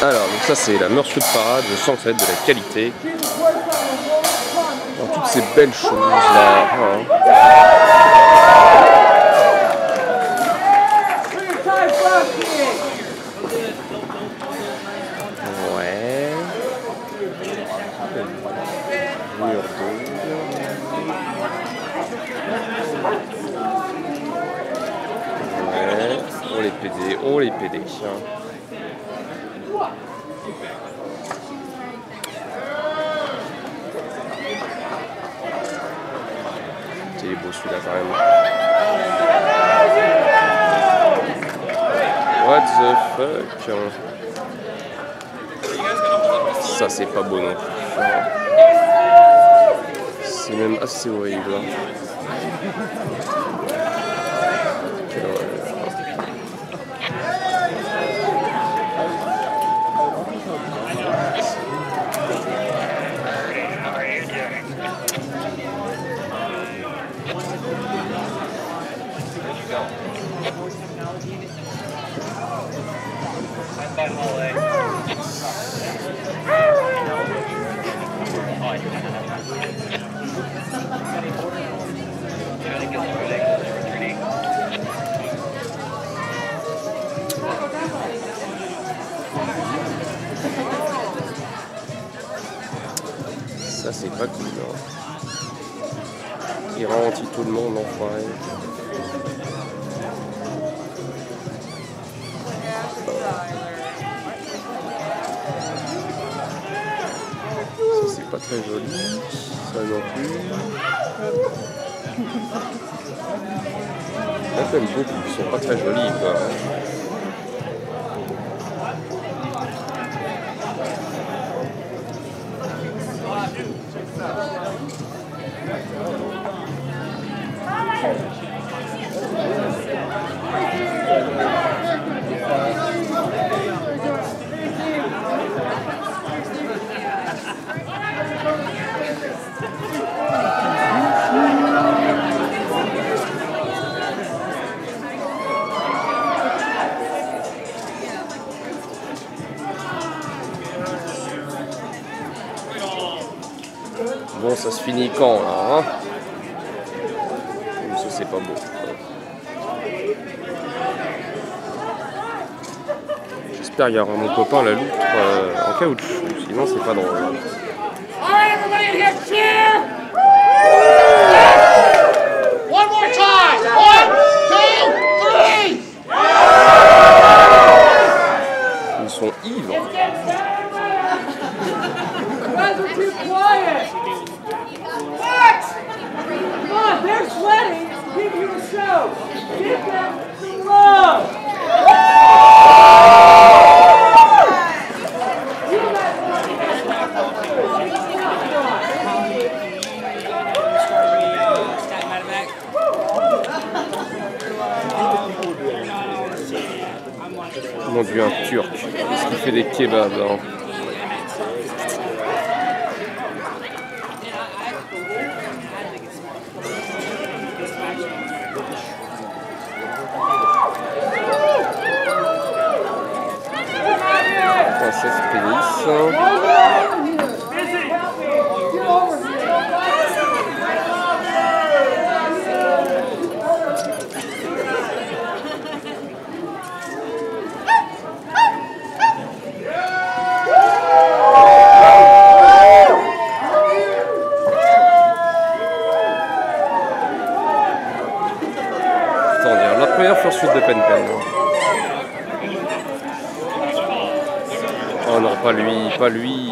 Alors, donc ça c'est la Meursault de Parade, je sens que de la qualité. Dans toutes ces belles choses là. Ouais. Ouais. Oh les PD, oh les PD. Beau celui-là même. What the fuck Ça c'est pas beau non. C'est même assez horrible. hein. Quelle horreur. Ça c'est pas cool. hein. Il ralentit tout le monde enfoiré. Ça c'est pas très joli. Ça non plus. Quand même beaucoup qui sont pas très jolis quoi. Quand là hein Ça c'est pas beau. J'espère qu'il y aura mon copain la loutre euh, en caoutchouc, sinon c'est pas drôle. Mon dieu, un turc. Qu'il fait des kebabs hein Pen. Oh non, pas lui, pas lui.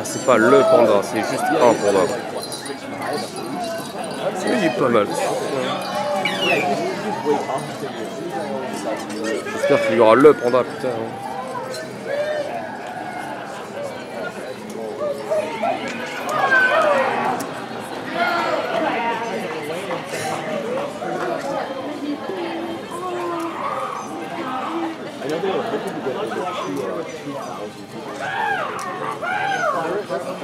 Ah, c'est pas le panda, c'est juste un panda. Il est pas mal. J'espère qu'il y aura le panda, putain. hein.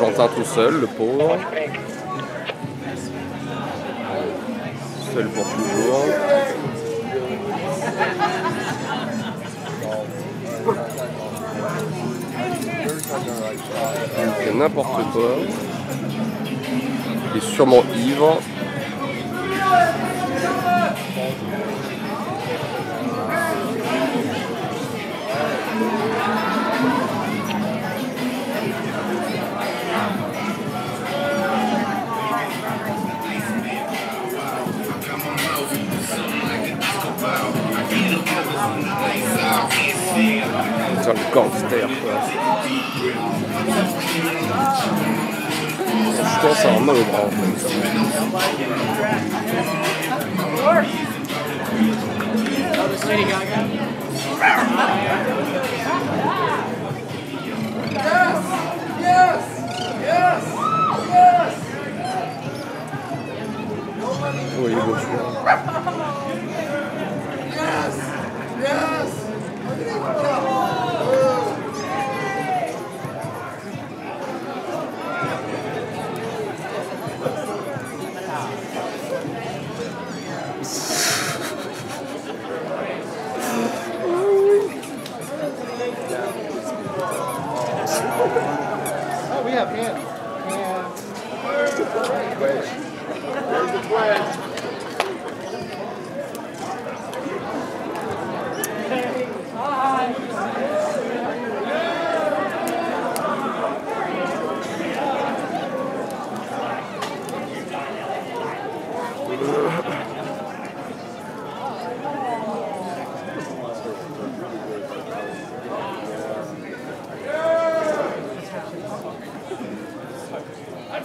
L'Argentin tout seul, le pauvre. Seul pour toujours. N'importe quoi. Il est sûrement ivre. Pense à un mal au bras en fait. Oui, il est beau celui-là. Oh, we have hands. And wedge. There's the wedge.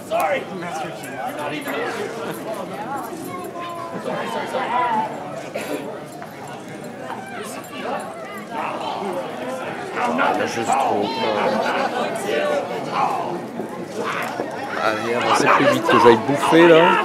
Il y a juste trop. Allez, avancez plus vite que j'aille bouffer là.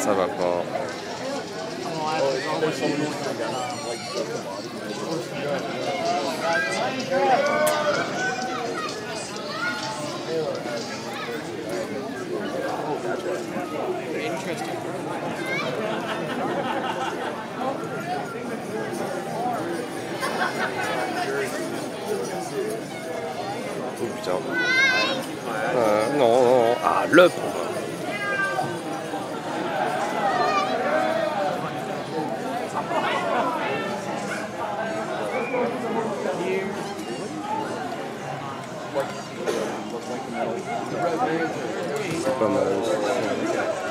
ça va pas. Oh putain. Euh, non, non. Ah, le pauvre.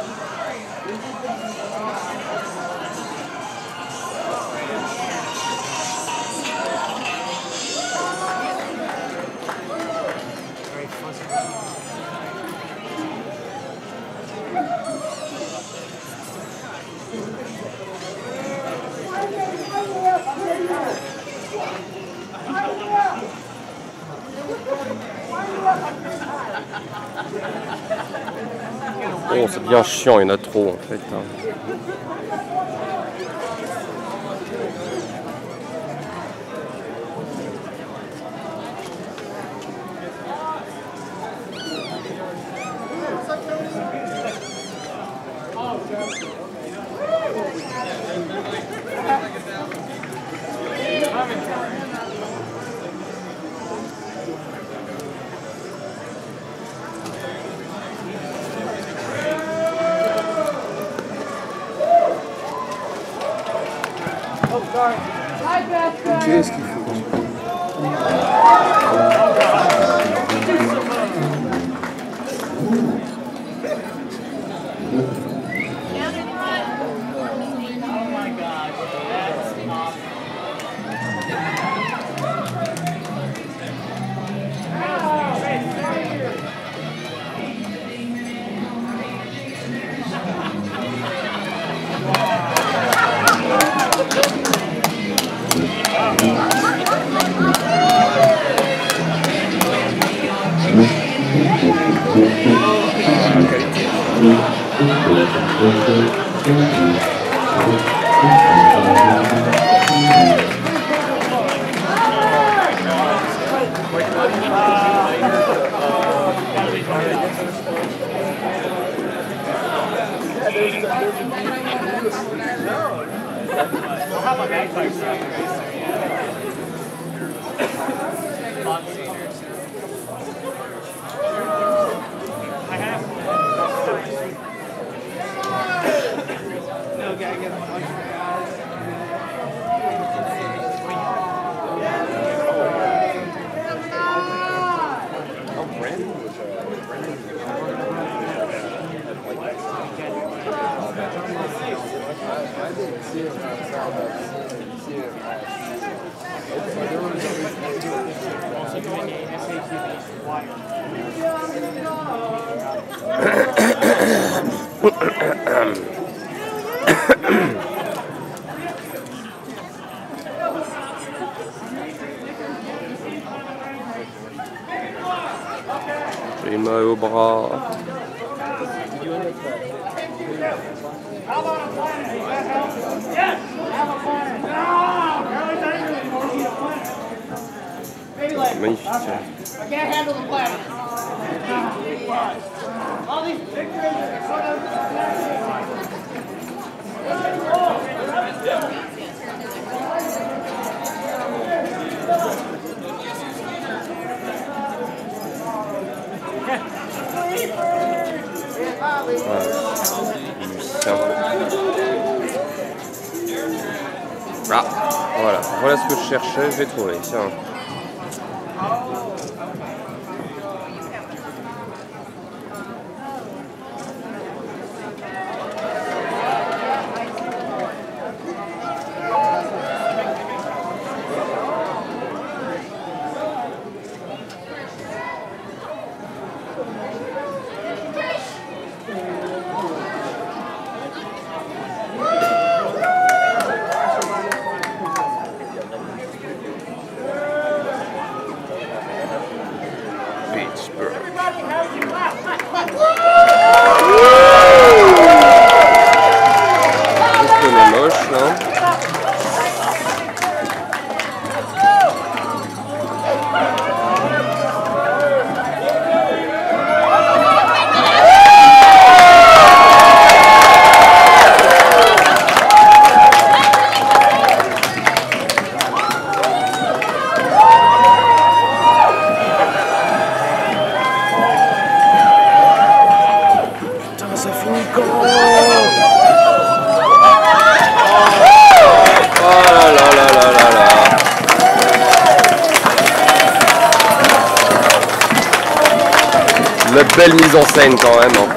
C'est bien chiant, il y en a trop en fait. hein. Franceschi J'ai mal au bras. Magnifique. Can't handle the. Ah, voilà. Voilà ce que je cherchais, j'ai trouvé. Tiens. Pittsburgh. Qu'est-ce qu'on est moche là Putain, ça finit quand Oh là là là là là là La Belle mise en scène quand même. hein.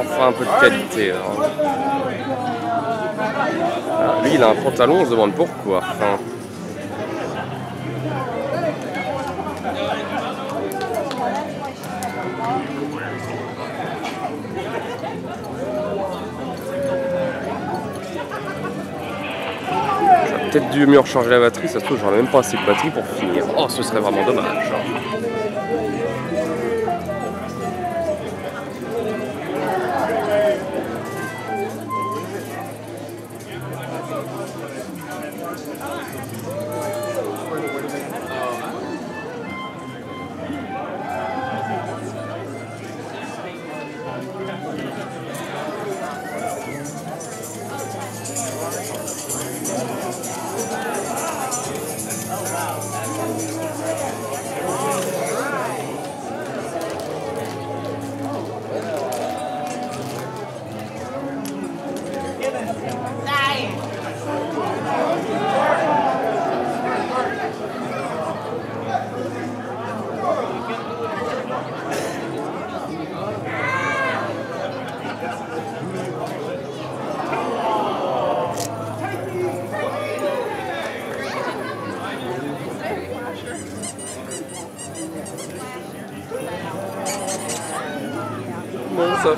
Enfin un peu de qualité. hein. Ah, lui il a un pantalon, on se demande pourquoi. Peut-être dû mieux recharger la batterie, ça se trouve j'aurais même pas assez de batterie pour finir. Oh ce serait vraiment dommage.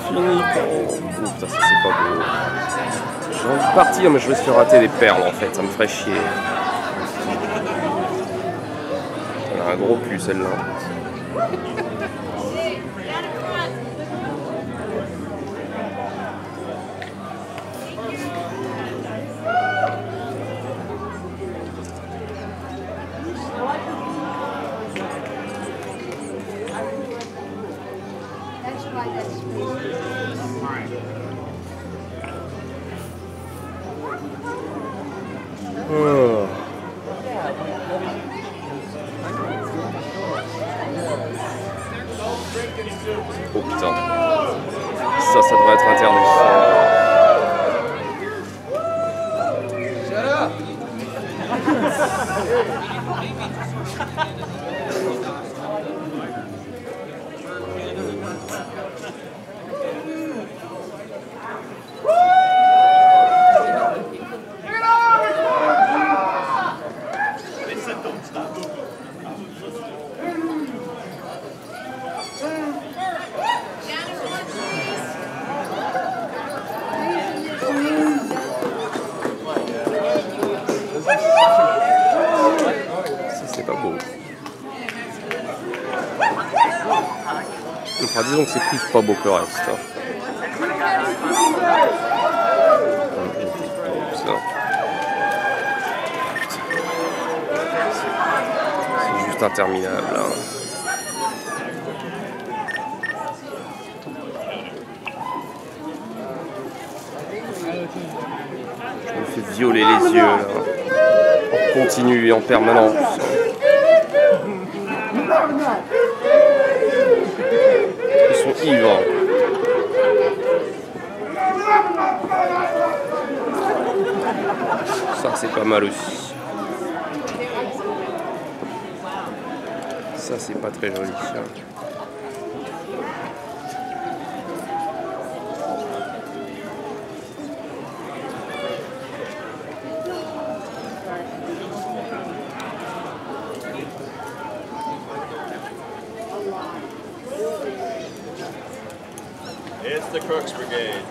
Quand... Oh putain, ça c'est pas beau. J'ai envie de partir, mais je risque de rater des perles en fait, ça me ferait chier. Elle a un gros cul celle-là. That's why that's. Oh. Oh putain. Ça, ça devrait être interdit. Ça, c'est pas beau. Enfin, disons que c'est plus pas beau que le reste. hein. C'est juste interminable. hein. Je me fais violer les yeux là. En continu et en permanence. Ça c'est pas mal aussi. Ça c'est pas très joli ça. Crooks Brigade.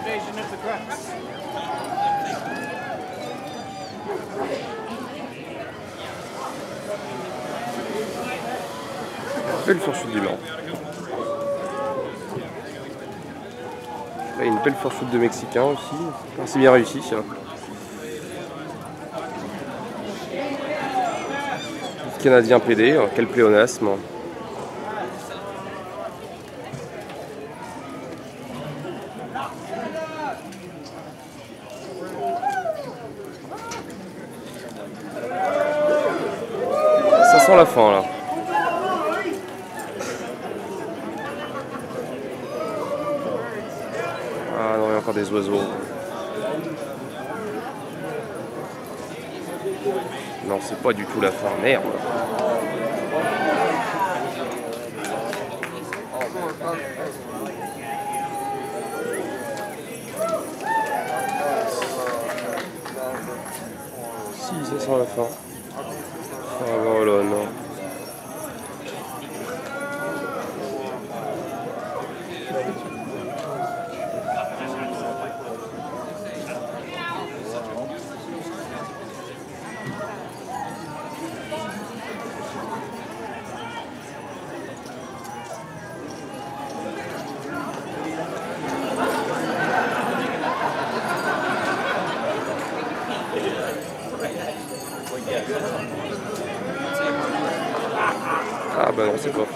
Invasion of the une belle fursuite de Mexicain aussi. C'est bien réussi. Canadien PD, hein, quel pléonasme. sent la fin là. Ah non, il y a encore des oiseaux. Non, c'est pas du tout la fin, merde. Si, ça sent la fin. Ah voilà, non. Ah bah non, c'est pas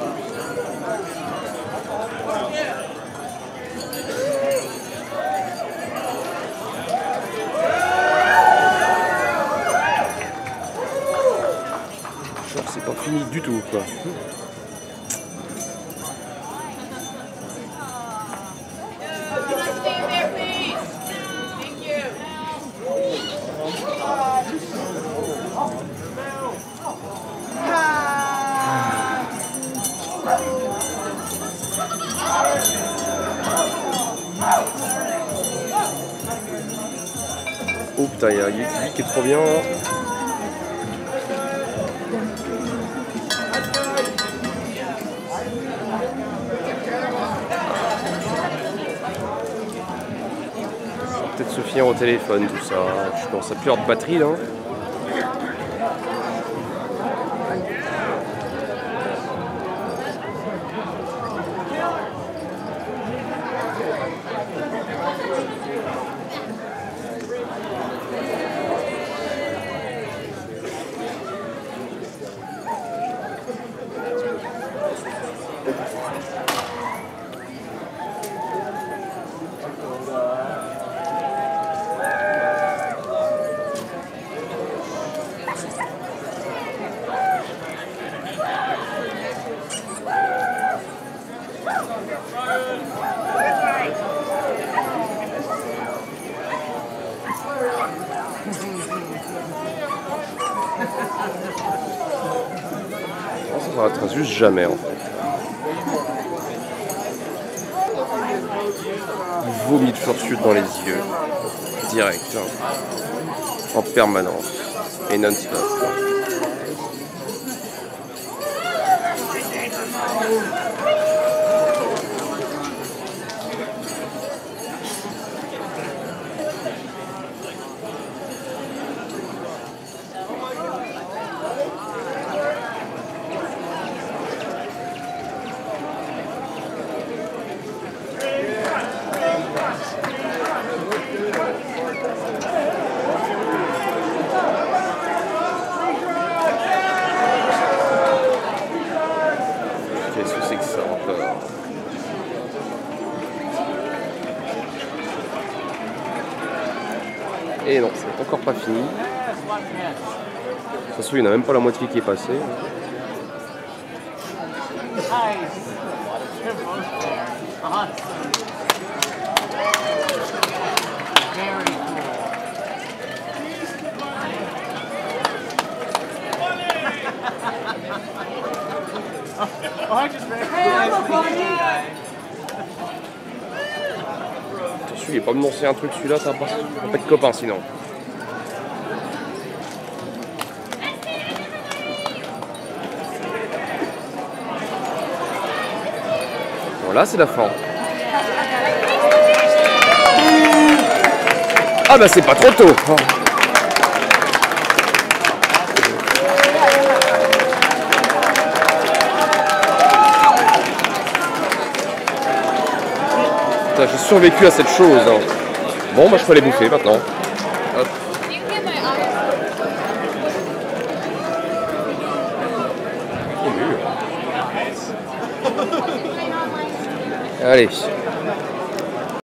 c'est pas fini du tout quoi. Putain, il y a lui qui est trop bien Peut-être se fier au téléphone, tout ça. Je pense à plus de batterie là. Juste jamais en fait. Vomi de fursuite dans les yeux. Direct. hein. En permanence. Et non-stop. quoi. Qu'est-ce que c'est que ça encore Et non, c'est encore pas fini. De toute façon, il n'y en a même pas la moitié qui est passée. Attention, il est pas me lancer un truc celui-là, ça va pas, pas être copain sinon. C'est la fin. Ah bah c'est pas trop tôt. J'ai survécu à cette chose. hein. Bon, bah je peux les bouffer maintenant. Hop. Au mur. Allez.